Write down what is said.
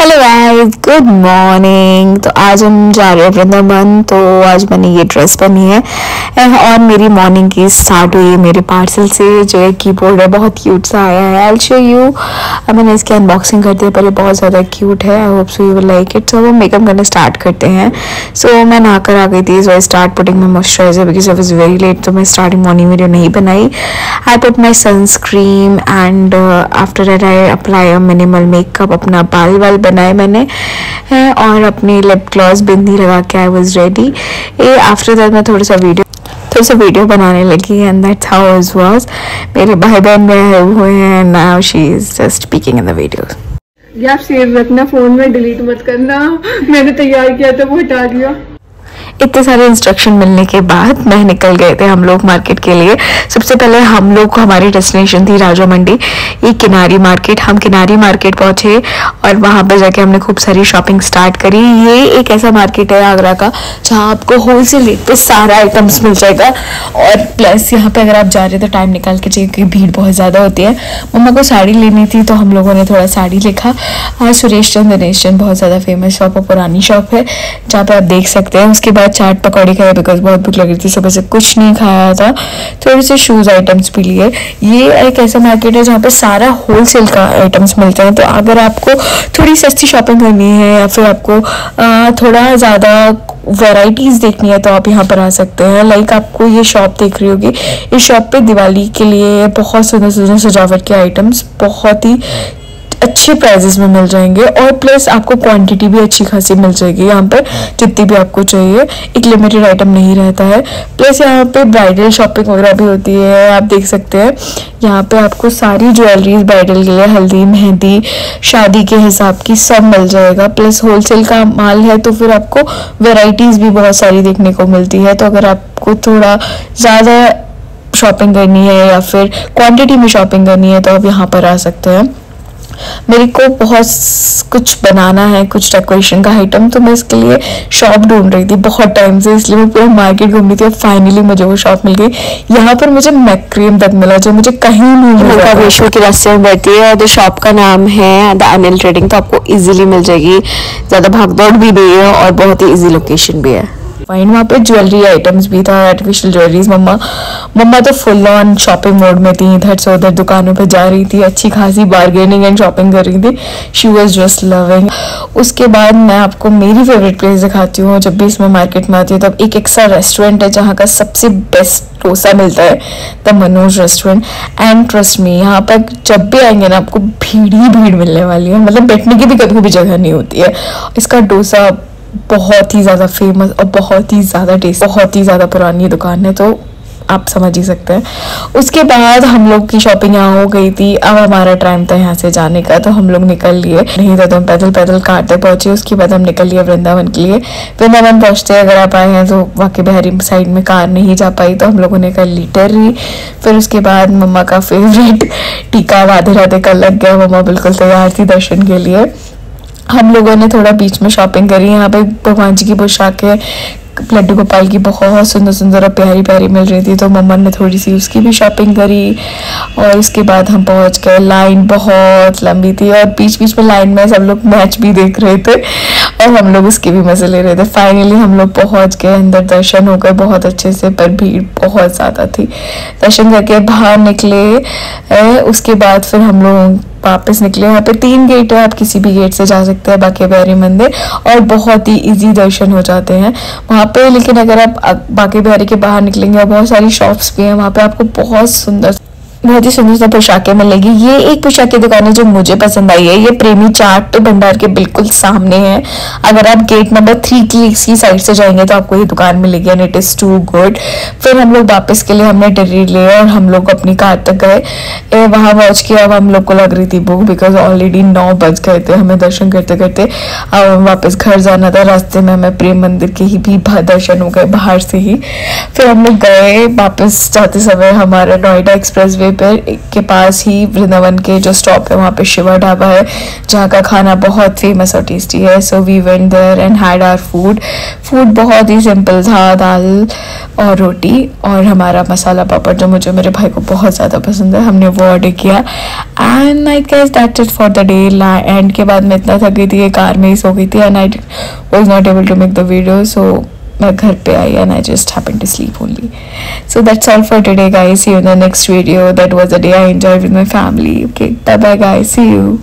Hello guys good morning तो आज हम जा रहे हैं वृंदावन. तो आज मैंने ये ड्रेस पहनी है. और मेरी मॉर्निंग की स्टार्ट हुई मेरे पार्सल से. जो है कीबोर्ड है बहुत क्यूट सा आया है. आई शो यू मैंने इसकी अनबॉक्सिंग करते हैं. पहले बहुत ज़्यादा क्यूट है. I hope so you like it so हम मेकअप करना स्टार्ट करते हैं. सो so, मैं नहाकर आ गई थी. So I start putting my moisturiser because I was very late तो मैं स्टार्टिंग मॉर्निंग वीडियो नहीं बनाई. I put my sunscreen and after I apply minimal makeup अपना बाल वाल बनाए मैंने. और अपनी लिप ग्लॉस बिंदी लगा के I was ready uh after that मैं थोड़ा सा वीडियो थोड़ा सा वीडियो बनाने लगी and that's how is was मेरे भाई बहन आए हुए हैं now she is just speaking in the video यार सेव रखना फ़ोन में डिलीट मत करना। मैंने तैयार किया था, वो हटा दिया। इतने सारे इंस्ट्रक्शन मिलने के बाद मैं निकल गए थे हम लोग मार्केट के लिए। सबसे पहले हम लोग को हमारी डेस्टिनेशन थी राजा मंडी ये किनारी मार्केट हम किनारी मार्केट पहुँचे और वहाँ पर जाके हमने खूब सारी शॉपिंग स्टार्ट करी। ये एक ऐसा मार्केट है आगरा का, जहाँ आपको होलसेल रेट पे सारा आइटम्स मिल जाएगा। और प्लस यहाँ पे अगर आप जा रहे तो टाइम निकाल के चाहिए क्योंकि भीड़ बहुत ज़्यादा होती है। मम्मा को साड़ी लेनी थी तो हम लोगों ने थोड़ा साड़ी लिखा। आज सुरेश चंद, दिनेश चंद बहुत ज़्यादा फ़ेमस शॉप और पुरानी शॉप है, जहाँ पे आप देख सकते हैं। उसके बाद चाट पकौड़ी खाए बिकॉज़ बहुत भूख लग रही थी, सुबह से कुछ नहीं खाया था। थोड़े से शूज़ आइटम्स भी लिए। ये एक ऐसा मार्केट है जहाँ पे सारा होलसेल का आइटम्स मिलते हैं। तो अगर आपको थोड़ी सस्ती शॉपिंग करनी है या फिर आपको थोड़ा ज़्यादा वैरायटीज देखनी है तो आप यहाँ पर आ सकते हैं। लाइक आपको ये शॉप देख रही होगी। इस शॉप पे दिवाली के लिए बहुत सुंदर सुंदर सजावट के आइटम्स बहुत ही अच्छे प्राइजेस में मिल जाएँगे। और प्लस आपको क्वांटिटी भी अच्छी खासी मिल जाएगी यहाँ पर जितनी भी आपको चाहिए। एक लिमिटेड आइटम नहीं रहता है। प्लस यहाँ पे ब्राइडल शॉपिंग वगैरह भी होती है, आप देख सकते हैं। यहाँ पे आपको सारी ज्वेलरीज ब्राइडल के लिए, हल्दी, मेहंदी, शादी के हिसाब की सब मिल जाएगा। प्लस होलसेल का माल है तो फिर आपको वेराइटीज भी बहुत सारी देखने को मिलती है। तो अगर आपको थोड़ा ज़्यादा शॉपिंग करनी है या फिर क्वांटिटी में शॉपिंग करनी है तो आप यहाँ पर आ सकते हैं। मेरे को बहुत कुछ बनाना है, कुछ डेकोरेशन का आइटम तो मैं इसके लिए शॉप ढूंढ रही थी बहुत टाइम से, इसलिए मैं पूरा मार्केट घूम रही थी और फाइनली मुझे वो शॉप मिल गई। यहाँ पर मुझे मैक्रीम तक मिला, जो मुझे कहीं नहीं मिला। विश्व के रास्ते में बैठी है, और शॉप का नाम है द अनिल ट्रेडिंग तो आपको इजीली मिल जाएगी। ज़्यादा भागदौड़ भी नहीं है और बहुत ही ईजी लोकेशन भी है। फाइन वहाँ पे ज्वेलरी आइटम्स भी था आर्टिफिशियल ज्वेलरीज मम्मा मम्मा तो फुल ऑन शॉपिंग मोड में थी, इधर से उधर दुकानों पे जा रही थी, अच्छी खासी बार्गेनिंग एंड शॉपिंग कर रही थी। शी वॉज़ जस्ट लविंग उसके बाद मैं आपको मेरी फेवरेट प्लेस दिखाती हूँ, जब भी इसमें मार्केट में आती हूँ, तब एक एक्स्ट्रा रेस्टोरेंट है जहाँ का सबसे बेस्ट डोसा मिलता है the Manoj restaurant and trust me यहाँ पर जब भी आएँगे ना, आपको भीड़ ही भीड़ मिलने वाली है। मतलब बैठने की भी कभी भी जगह नहीं होती है। इसका डोसा बहुत ही ज़्यादा फ़ेमस और बहुत ही ज़्यादा टेस्ट बहुत ही ज़्यादा पुरानी दुकान है तो आप समझ ही सकते हैं। उसके बाद हम लोग की शॉपिंग यहाँ हो गई थी, अब हमारा टाइम था यहाँ से जाने का तो हम लोग निकल लिए। नहीं था तो हम पैदल पैदल काटते पहुँचे, उसके बाद हम निकल लिए वृंदावन के लिए। वृंदावन पहुँचते अगर आप आए हैं तो वाकई बिहारी साइड में कार नहीं जा पाई तो हम लोगों ने कर ली टर्री फिर उसके बाद मम्मा का फेवरेट टीका राधे राधे का लग गया, मम्मा बिल्कुल तैयार थी दर्शन के लिए। हम लोगों ने थोड़ा बीच में शॉपिंग करी, यहाँ पे भगवान जी की पोशाक है, लड्डू गोपाल की बहुत सुंदर सुंदर और प्यारी प्यारी मिल रही थी तो मम्मा ने थोड़ी सी उसकी भी शॉपिंग करी, और उसके बाद हम पहुँच गए लाइन बहुत लंबी थी, और बीच बीच में लाइन में सब लोग मैच भी देख रहे थे। और हम लोग उसके भी मज़े ले रहे थे। फाइनली हम लोग पहुँच गए अंदर दर्शन हो गए बहुत अच्छे से, पर भीड़ बहुत ज़्यादा थी। दर्शन करके बाहर निकले उसके बाद फिर हम लोग वापस निकले। यहाँ पे तीन गेट है, आप किसी भी गेट से जा सकते हैं बाकी बिहारी मंदिर, और बहुत ही इजी दर्शन हो जाते हैं। वहाँ पे, लेकिन अगर आप बाकी बिहारी के बाहर निकलेंगे, और बहुत सारी शॉप्स भी हैं, वहाँ पे आपको बहुत सुंदर बहुत ही सुंदर सुंदर पोशाकें मिलेगी। ये एक पोशाक की दुकान है जो मुझे पसंद आई है। ये प्रेमी चाट भंडार के बिल्कुल सामने है। अगर आप गेट नंबर थ्री की इसकी साइड से जाएँगे तो आपको ये दुकान मिलेगी and it is too good फिर हम लोग वापस के लिए हमने डिरी ले और हम लोग अपनी कार तक गए। वहाँ पहुँच के अब हम लोग को लग रही थी बुक बिकॉज़ ऑलरेडी नौ बज गए थे। हमें दर्शन करते करते अब वापस घर जाना था। रास्ते में हमें प्रेम मंदिर के ही भी दर्शन हो गए, बाहर से ही। फिर हम लोग गए वापस जाते समय हमारा नोएडा एक्सप्रेस वे हाईवे पर, के पास ही वृंदावन के जो स्टॉप है, वहाँ पे शिवा ढाबा है, जहाँ का खाना बहुत फ़ेमस और टेस्टी है। So we went there and had our food food बहुत ही सिंपल था, दाल और रोटी और हमारा मसाला पापड़, जो मुझे मेरे भाई को बहुत ज़्यादा पसंद है, हमने वो ऑर्डर किया। And I guess that it for the day end के बाद मैं इतना थक गई थी कार में ही सो गई थी and I was not able to make the video so मैं घर पे आई and I just happen to sleep only so that's all for today guys see you in the next video that was a day I enjoy with my family okay bye bye guys see you